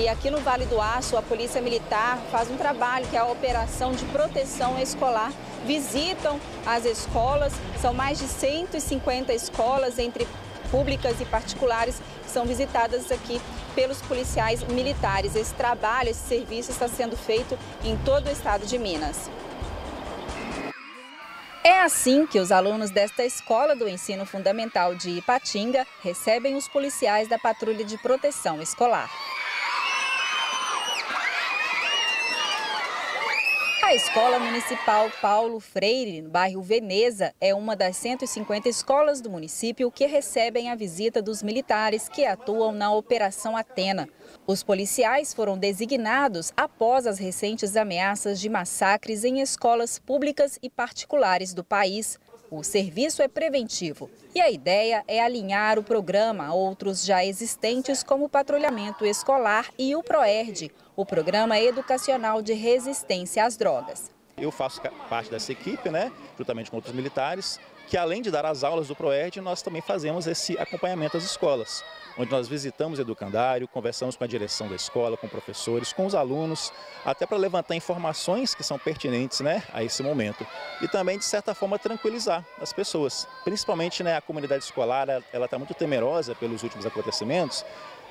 E aqui no Vale do Aço, a Polícia Militar faz um trabalho que é a Operação de Proteção Escolar. Visitam as escolas, são mais de 150 escolas entre públicas e particulares que são visitadas aqui pelos policiais militares. Esse trabalho, esse serviço está sendo feito em todo o estado de Minas. É assim que os alunos desta escola do ensino fundamental de Ipatinga recebem os policiais da Patrulha de Proteção Escolar. A Escola Municipal Paulo Freire, no bairro Veneza, é uma das 150 escolas do município que recebem a visita dos militares que atuam na Operação Atena. Os policiais foram designados após as recentes ameaças de massacres em escolas públicas e particulares do país. O serviço é preventivo e a ideia é alinhar o programa a outros já existentes, como o patrulhamento escolar e o PROERD, o Programa Educacional de Resistência às Drogas. Eu faço parte dessa equipe, né, juntamente com outros militares, que além de dar as aulas do PROERD, nós também fazemos esse acompanhamento às escolas onde nós visitamos o educandário, conversamos com a direção da escola, com professores, com os alunos, até para levantar informações que são pertinentes né, a esse momento. E também, de certa forma, tranquilizar as pessoas. Principalmente né, a comunidade escolar, ela está muito temerosa pelos últimos acontecimentos.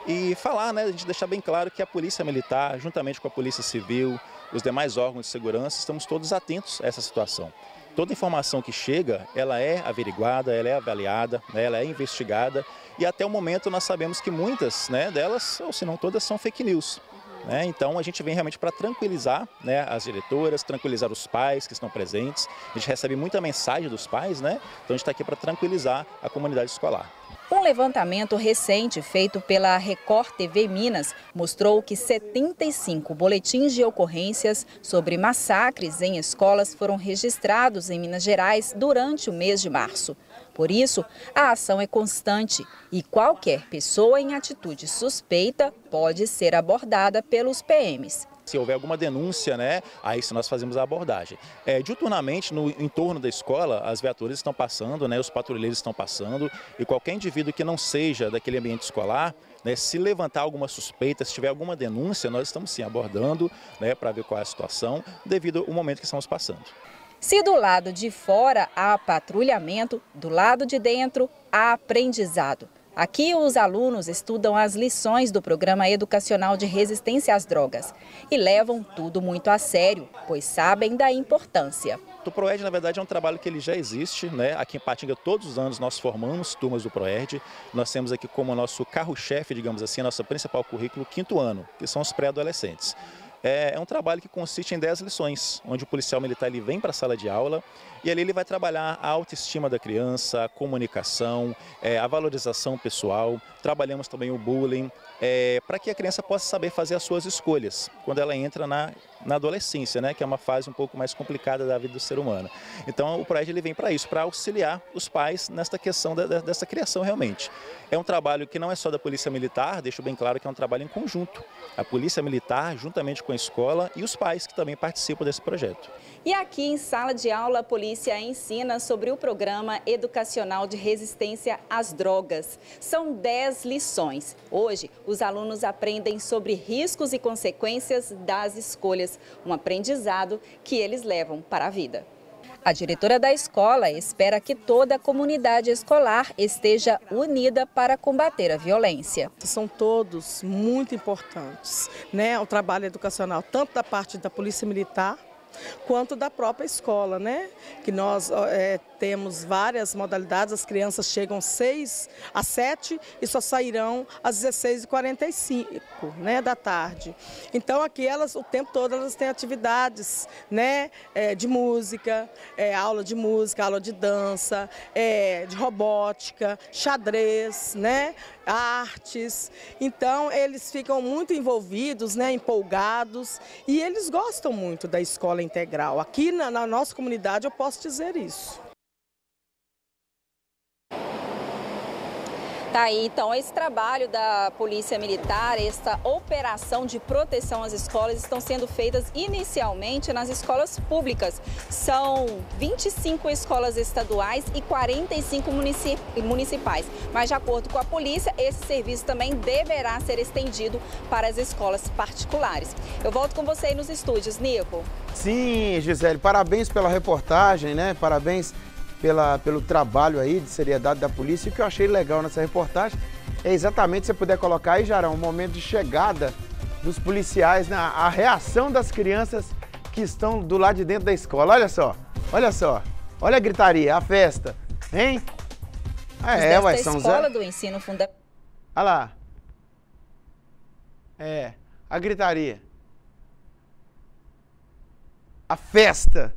E falar, né, a gente deixar bem claro que a Polícia Militar, juntamente com a Polícia Civil, os demais órgãos de segurança, estamos todos atentos a essa situação toda informação que chega, ela é averiguada, ela é avaliada, né, ela é investigada e até o momento nós sabemos que muitas né, delas, ou se não todas, são fake news. Né? Então a gente vem realmente para tranquilizar né, as diretoras, tranquilizar os pais que estão presentes. A gente recebe muita mensagem dos pais, né? então a gente está aqui para tranquilizar a comunidade escolar. Um levantamento recente feito pela Record TV Minas mostrou que 75 boletins de ocorrências sobre massacres em escolas foram registrados em Minas Gerais durante o mês de março. Por isso, a ação é constante e qualquer pessoa em atitude suspeita pode ser abordada pelos PMs. Se houver alguma denúncia, né, aí se nós fazemos a abordagem. É, diuturnamente, no entorno da escola, as viaturas estão passando, né, os patrulheiros estão passando, e qualquer indivíduo que não seja daquele ambiente escolar, né, se levantar alguma suspeita, se tiver alguma denúncia, nós estamos sim abordando né, para ver qual é a situação, devido ao momento que estamos passando. Se do lado de fora há patrulhamento, do lado de dentro há aprendizado. Aqui, os alunos estudam as lições do Programa Educacional de Resistência às Drogas e levam tudo muito a sério, pois sabem da importância. O ProERD, na verdade, é um trabalho que ele já existe. Né? Aqui em Patinga, todos os anos, nós formamos turmas do ProERD. Nós temos aqui como nosso carro-chefe, digamos assim, nosso principal currículo, quinto ano, que são os pré-adolescentes. É, é, um trabalho que consiste em 10 lições, onde o policial militar ele vem para a sala de aula e ali ele vai trabalhar a autoestima da criança, a comunicação, é, a valorização pessoal. Trabalhamos também o bullying, é, para que a criança possa saber fazer as suas escolhas quando ela entra na, na adolescência, né, que é uma fase um pouco mais complicada da vida do ser humano. Então o projeto ele vem para isso, para auxiliar os pais nesta questão da, dessa criação realmente. É um trabalho que não é só da Polícia Militar, deixo bem claro que é um trabalho em conjunto. A Polícia Militar, juntamente com a escola e os pais que também participam desse projeto. E aqui em sala de aula, a polícia ensina sobre o programa educacional de resistência às drogas. São 10 lições. Hoje, os alunos aprendem sobre riscos e consequências das escolhas, um aprendizado que eles levam para a vida. A diretora da escola espera que toda a comunidade escolar esteja unida para combater a violência. São todos muito importantes, né? O trabalho educacional, tanto da parte da Polícia Militar, quanto da própria escola, né? Que nós é, temos várias modalidades, as crianças chegam 6 às 7 e só sairão às 16h45 né, da tarde. Então aqui elas, o tempo todo, elas têm atividades né, é, de música, é, aula de música, aula de dança, é, de robótica, xadrez, né? artes. Então, eles ficam muito envolvidos, né, empolgados, e eles gostam muito da escola integral. Aqui na, na nossa comunidade eu posso dizer isso. Tá aí, então, esse trabalho da Polícia Militar, essa operação de proteção às escolas estão sendo feitas inicialmente nas escolas públicas. São 25 escolas estaduais e 45 municipais. Mas, de acordo com a polícia, esse serviço também deverá ser estendido para as escolas particulares. Eu volto com você aí nos estúdios, Nico. Sim, Gisele, parabéns pela reportagem, né? Parabéns pela, pelo trabalho aí de seriedade da polícia. E o que eu achei legal nessa reportagem é exatamente, se você puder colocar aí, Jarão, um momento de chegada dos policiais, na, a reação das crianças que estão do lado de dentro da escola. Olha só, olha só, olha a gritaria, a festa, hein? Ah, é, ué, são escola zero... do ensino fundamental. Olha lá. É, a gritaria. A festa.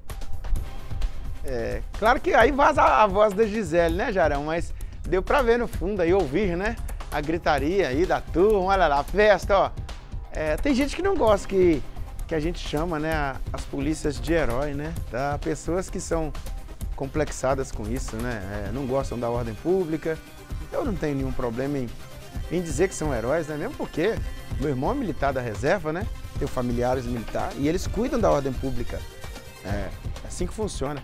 É, claro que aí vaza a voz da Gisele, né, Jarão? Mas deu pra ver no fundo aí, ouvir, né? A gritaria aí da turma, olha lá, a festa, ó. É, tem gente que não gosta que, que a gente chama, né, as polícias de herói, né? Tá? Pessoas que são complexadas com isso, né? É, não gostam da ordem pública. Eu não tenho nenhum problema em, em dizer que são heróis, né? Mesmo porque meu irmão é militar da reserva, né? Tenho familiares militares e eles cuidam da ordem pública. É, é assim que funciona.